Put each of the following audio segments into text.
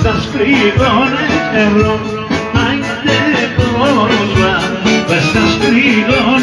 Στα σκρίδων νερό, άιντε πρόσβα, στα σκρίδων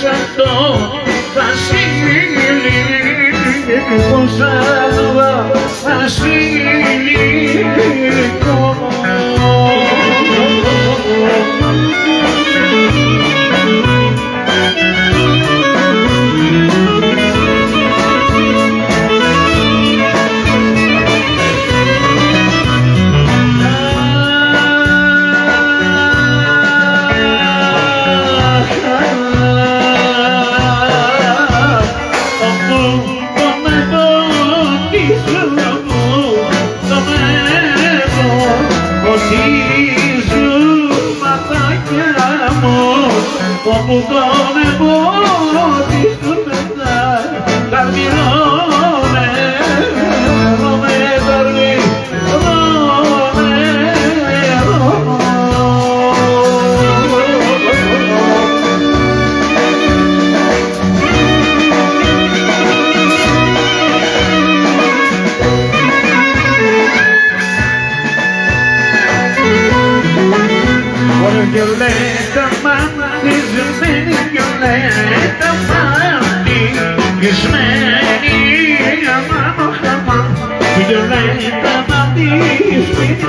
santo Βασίλη πως άλλο βασίλικο muka. Ismail, Mama, Mama, to the land of the